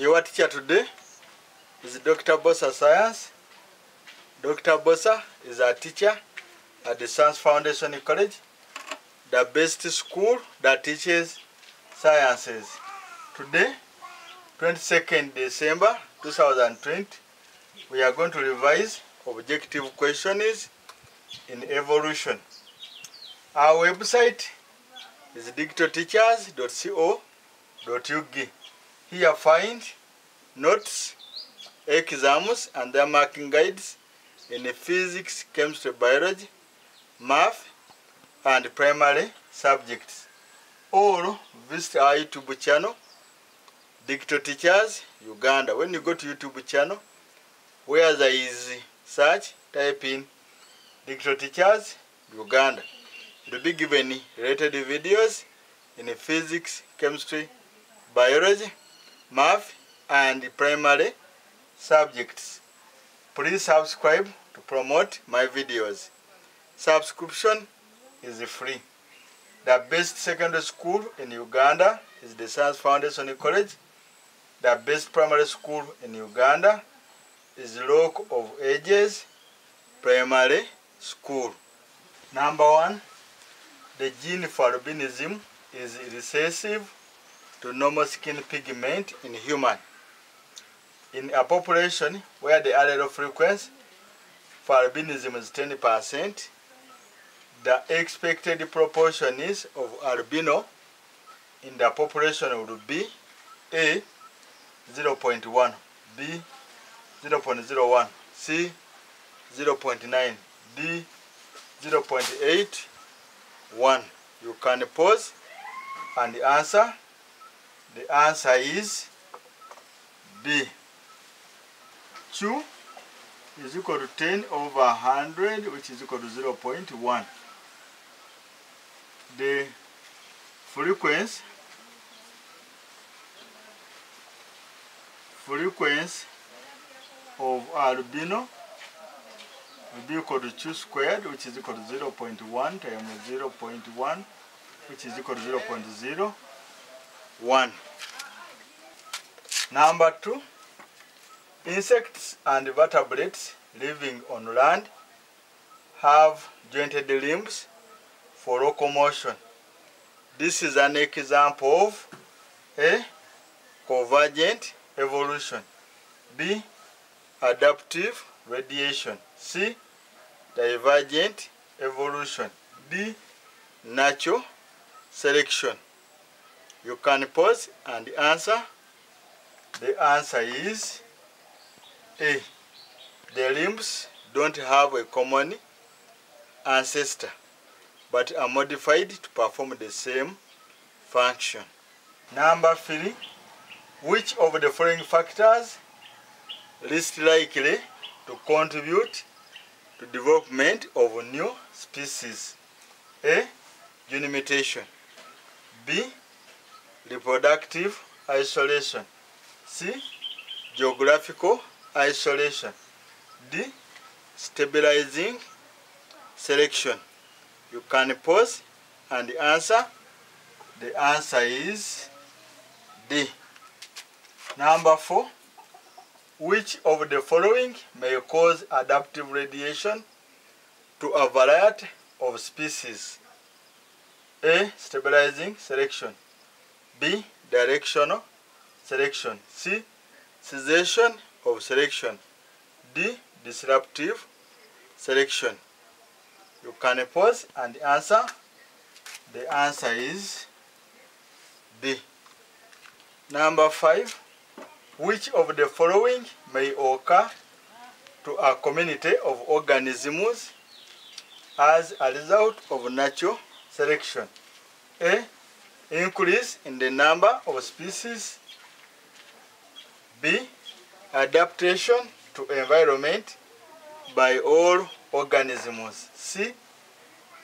Your teacher today is Dr. Bbosa Science. Dr. Bbosa is a teacher at the Science Foundation College, the best school that teaches sciences. Today, 22nd December 2020, we are going to revise objective questions in evolution. Our website is digitalteachers.co.ug. Here find notes, exams and their marking guides in physics, chemistry, biology, math and primary subjects. Or visit our YouTube channel, Digital Teachers Uganda. When you go to YouTube channel, where there is search, type in Digital Teachers Uganda. You'll be given related videos in physics, chemistry, biology, math, and primary subjects. Please subscribe to promote my videos. Subscription is free. The best secondary school in Uganda is the Science Foundation College. The best primary school in Uganda is Rock of Ages Primary School. Number one, the gene for albinism is recessive to normal skin pigment in human. In a population where the allele frequency for albinism is 10%, the expected proportion is of albino in the population would be A 0.1, B 0.01, C 0.9, D 0.8, 1. You can pause and answer. The answer is B. 2 is equal to 10 over 100, which is equal to 0.1. The frequency frequency of albino will be equal to 2 squared, which is equal to 0.1 times 0.1, which is equal to 0.01. Number 2, insects and vertebrates living on land have jointed limbs for locomotion. This is an example of A. Convergent evolution. B. Adaptive radiation. C. Divergent evolution. D. Natural selection. You can pause and answer. The answer is A. The limbs don't have a common ancestor but are modified to perform the same function. Number three, which of the following factors least likely to contribute to development of new species? A. Gene mutation. B. Reproductive isolation. C. Geographical isolation. D. Stabilizing selection. You can pause and answer. The answer is D. Number four, which of the following may cause adaptive radiation to a variety of species? A. Stabilizing selection. B. Directional selection. C. Cessation of selection. D. Disruptive selection. You can pause and answer. The answer is D. Number five, which of the following may occur to a community of organisms as a result of natural selection? A. Increase in the number of species. B. Adaptation to environment by all organisms. C.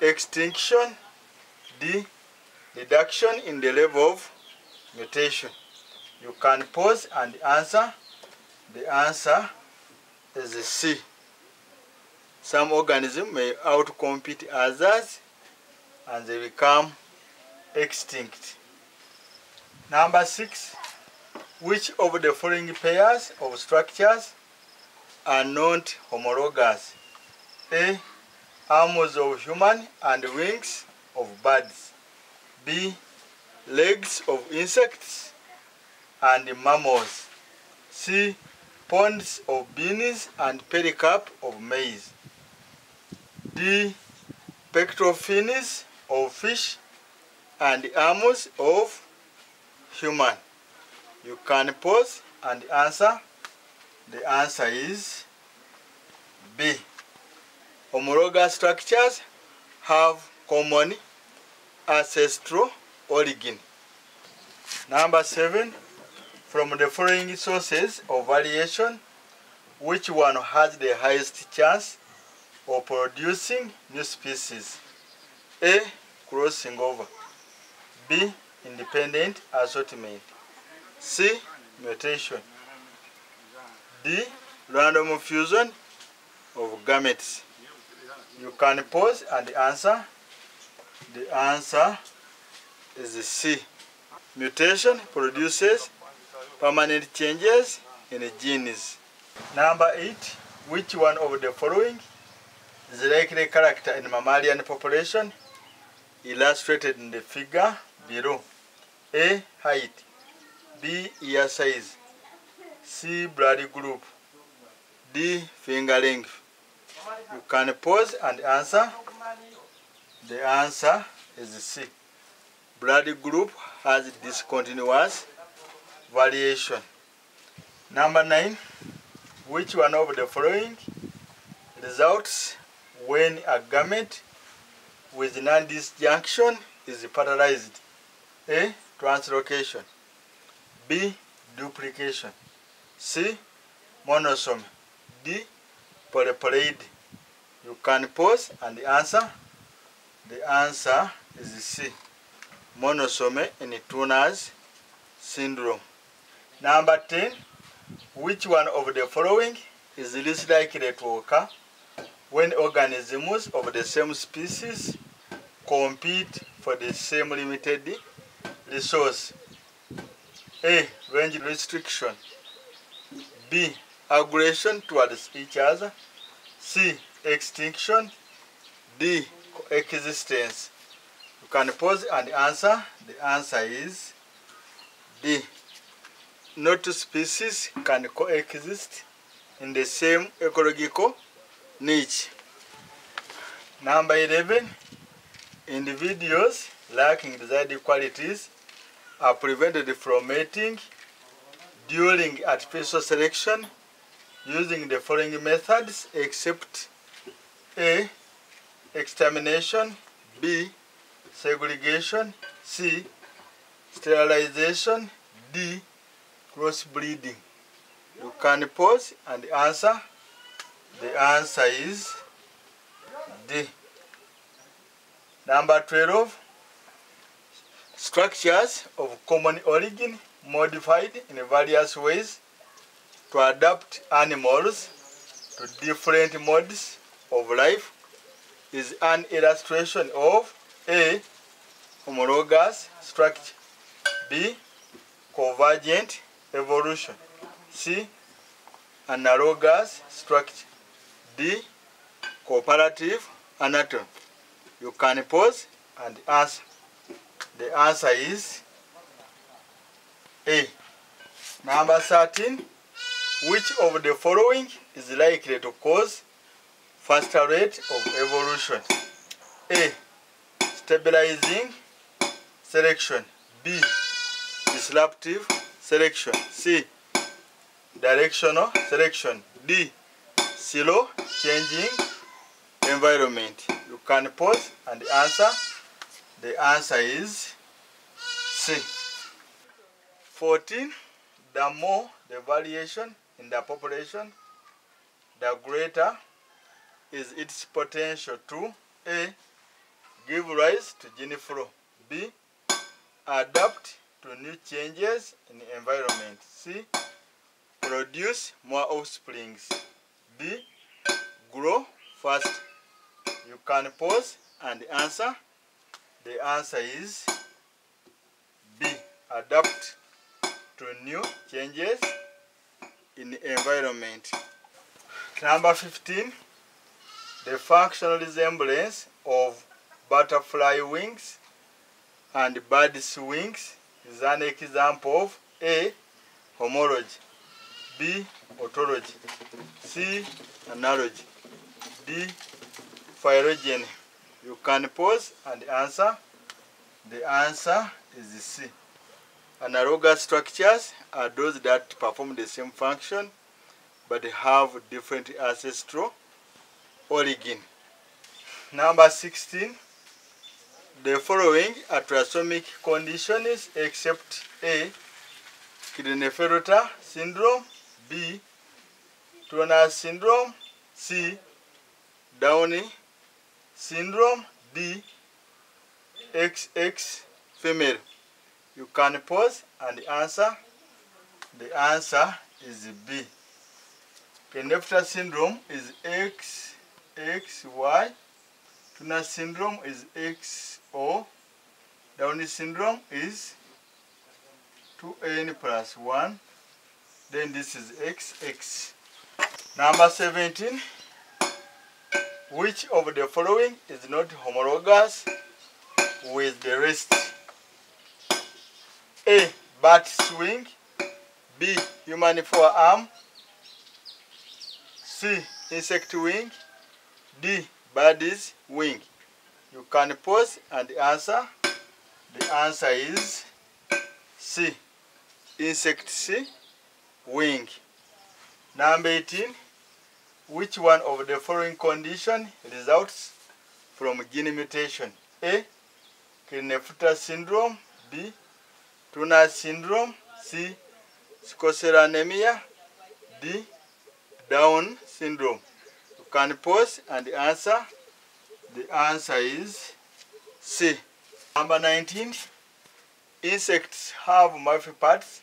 Extinction. D. Reduction in the level of mutation. You can pause and answer. The answer is C. Some organisms may outcompete others and they become extinct. Number six, Which of the following pairs of structures are not homologous? A. Arms of human and wings of birds. B. Legs of insects and mammals. C. Ponds of beans and pericarp of maize. D. Pectoral fins of fish and the arms of human. You can pause and answer. The answer is B. Homologous structures have common ancestral origin. Number seven, from the following sources of variation, which one has the highest chance of producing new species? A. Crossing over. B. Independent assortment. C. Mutation. D. Random fusion of gametes. You can pause and answer. The answer is C. Mutation produces permanent changes in the genes. Number eight, which one of the following is likely character in mammalian population illustrated in the figure below? A. Height. B. Ear size. C. Blood group. D. Finger length. You can pause and answer. The answer is C. Blood group has discontinuous variation. Number nine, which one of the following results when a gamete with non-disjunction is fertilized? A. Translocation. B. Duplication. C. Monosome. D. Polyploid. You can pause and the answer. The answer is C. Monosome in Turner's syndrome. Number 10. Which one of the following is least likely to occur when organisms of the same species compete for the same limited resource? A. Range restriction. B. Aggression towards each other. C. Extinction. D. Coexistence. You can pause and answer. The answer is D. No two species can coexist in the same ecological niche. Number 11. Individuals lacking desired qualities are prevented from mating during artificial selection using the following methods except A. Extermination B. Segregation C. Sterilization D. Crossbreeding. You can pause and answer. The answer is D. Number 12. Structures of common origin modified in various ways to adapt animals to different modes of life is an illustration of A. Homologous structure B. Convergent evolution C. Analogous structure D. Comparative anatomy You can pause and answer. The answer is A. Number 13. Which of the following is likely to cause faster rate of evolution? A. Stabilizing selection. B. Disruptive selection. C. Directional selection. D. Slow changing environment. You can pause and answer. The answer is C. 14. The more the variation in the population, the greater is its potential to A. Give rise to gene flow. B. Adapt to new changes in the environment. C. Produce more offspring. D. Grow fast. You can pause and answer. The answer is B. Adapt to new changes in environment. Number 15, the functional resemblance of butterfly wings and bird's wings is an example of A. Homology B. Autology C. Analogy D. Phylogeny. You can pause and answer. The answer is the C. Analogous structures are those that perform the same function but have different ancestral origin. Number 16. The following are trisomic conditions except A. Klinefelter syndrome B. Turner syndrome C. Downey syndrome D. XX female. You can pause and answer. The answer is B. Klinefelter syndrome is XXY. Turner syndrome is XO. Downey syndrome is 2n plus 1. Then this is XX. Number 17. Which of the following is not homologous with the rest? A. Bat swing. B. Human forearm. C. Insect wing. D. Bird's wing. You can pause and answer. The answer is C. Insect C. Wing. Number 18. Which one of the following condition results from gene mutation? A. Klinefelter syndrome. B. Turner syndrome. C. Sickle anemia. D. Down syndrome. You can pause and answer. The answer is C. Number 19. Insects have mouth parts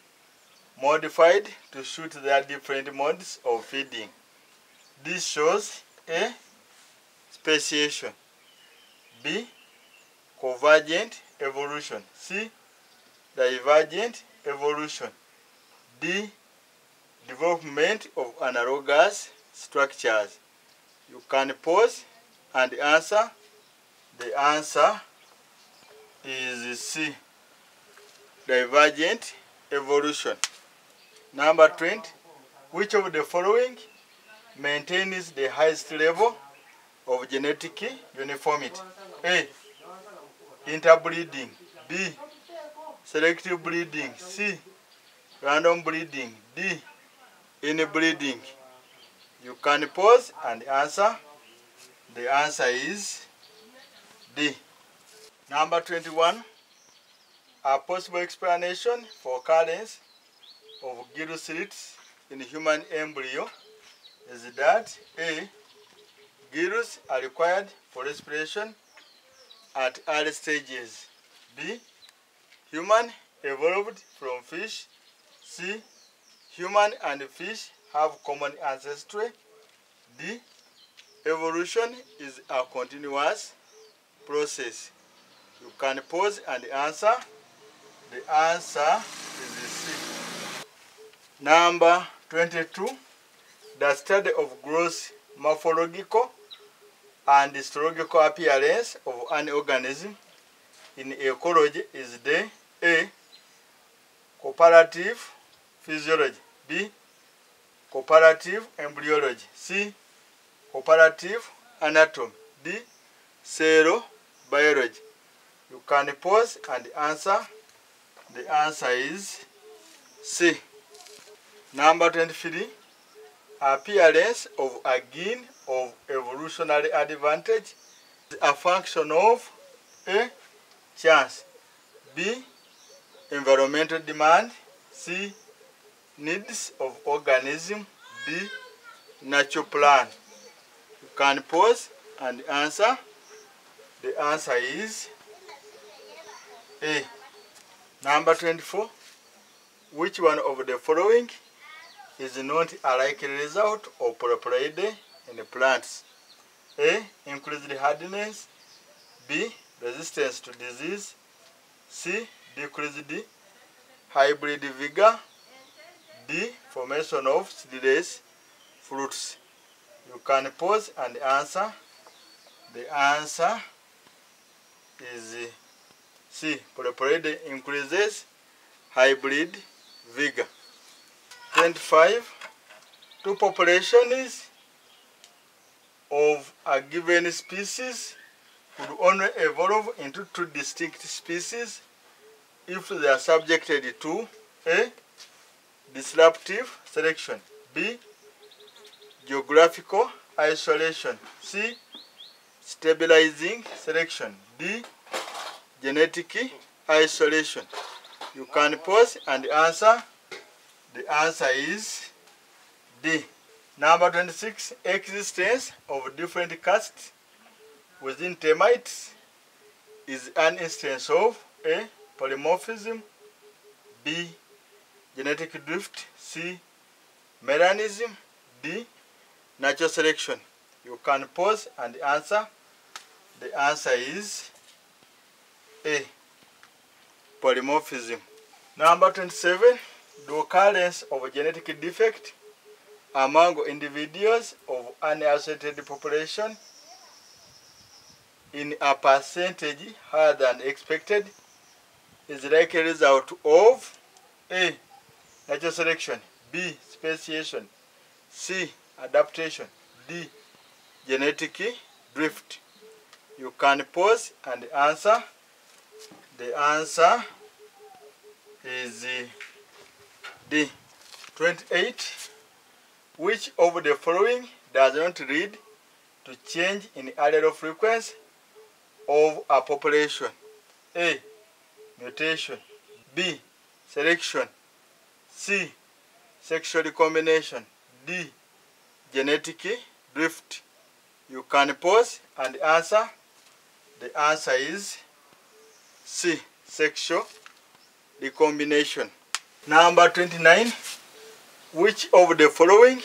modified to suit their different modes of feeding. This shows A. Speciation B. Convergent evolution C. Divergent evolution D. Development of analogous structures. You can pause and answer. The answer is C. Divergent evolution. Number 20. Which of the following maintains the highest level of genetic uniformity? A. Interbreeding. B. Selective breeding. C. Random breeding. D. Inbreeding. You can pause and answer. The answer is D. Number 21. A possible explanation for occurrence of gill slits in human embryo is that A. Gills are required for respiration at early stages. B. Human evolved from fish. C. Human and fish have common ancestry. D. Evolution is a continuous process. You can pause and answer. The answer is C. Number 22. The study of gross morphological and histological appearance of an organism in ecology is the A. Comparative physiology. B. Comparative embryology. C. Comparative anatomy. D. Cell biology. You can pause and answer. The answer is C. Number 23. Appearance of a gene of evolutionary advantage is a function of A. Chance. B. Environmental demand. C. Needs of organism. D. Natural plan. You can pause and answer. The answer is A. Number 24. Which one of the following is not a likely result of polyploidy in the plants? A. Increased hardness. B. Resistance to disease. C. Decreased hybrid vigor. D. Formation of seedless fruits. You can pause and answer. The answer is C. Proliferate increases hybrid vigor. 25. Two populations of a given species could only evolve into two distinct species if they are subjected to A. Disruptive selection B. Geographical isolation C. Stabilizing selection D. Genetic isolation You can pause and answer The answer is D. Number 26. Existence of different castes within termites is an instance of A. Polymorphism B. Genetic drift C. Melanism D. Natural selection. You can pause and answer. The answer is A. Polymorphism. Number 27. The occurrence of a genetic defect among individuals of an isolated population in a percentage higher than expected is like a result of A. Natural selection B. Speciation C. Adaptation D. Genetic drift. You can pause and answer. The answer is D. 28. Which of the following does not lead to change in the allele frequency of a population? A. Mutation. B. Selection. C. Sexual recombination. D. Genetic drift. You can pause and answer. The answer is C. Sexual recombination. Number 29. Which of the following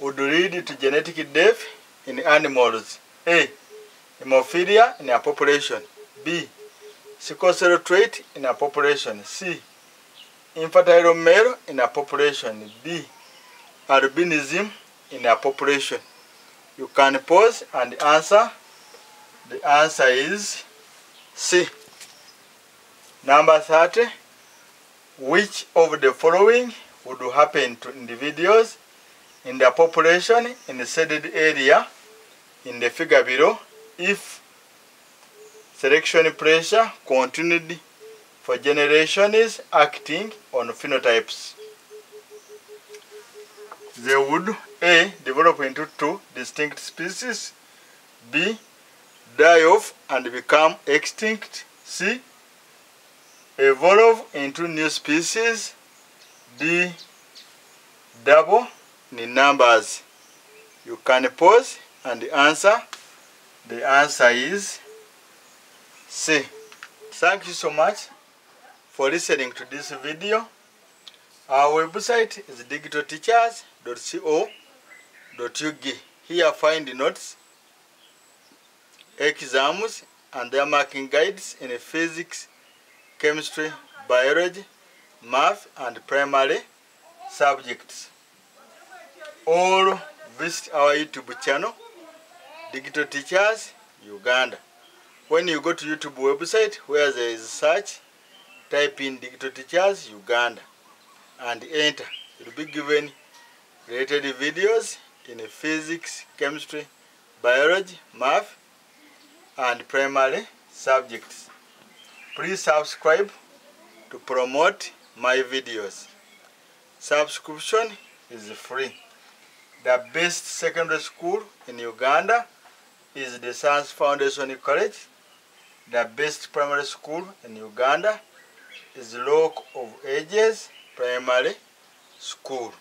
would lead to genetic death in animals? A. Hemophilia in a population. B. Sickle cell trait in a population. C. Infertile male in a population. D. Albinism in a population. You can pause and answer. The answer is C. Number 30. Which of the following would happen to individuals in the population in the shaded area in the figure below if selection pressure continued for generations acting on phenotypes. They would A. develop into two distinct species, B. die off and become extinct, C. evolve into new species, D. Double in numbers. You can pause and answer. The answer is C. Thank you so much for listening to this video. Our website is digitalteachers.co.ug. Here find notes, exams, and their marking guides in physics, chemistry, biology, math, and primary subjects. All visit our YouTube channel, Digital Teachers Uganda. When you go to YouTube website where there is search, type in Digital Teachers Uganda and enter. You'll be given related videos in physics, chemistry, biology, math, and primary subjects. Please subscribe to promote my videos. Subscription is free. The best secondary school in Uganda is the Science Foundation College. The best primary school in Uganda is Rock of Ages Primary School.